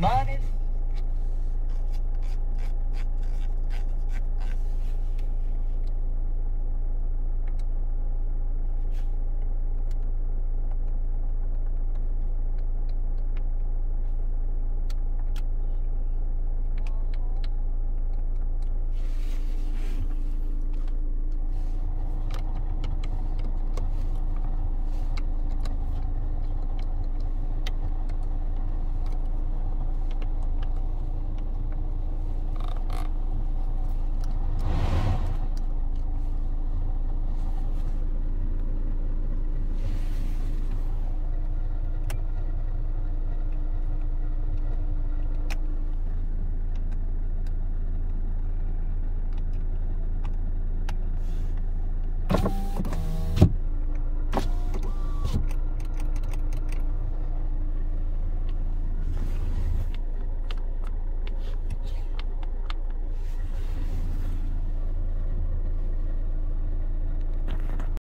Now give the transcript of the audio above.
money